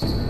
Just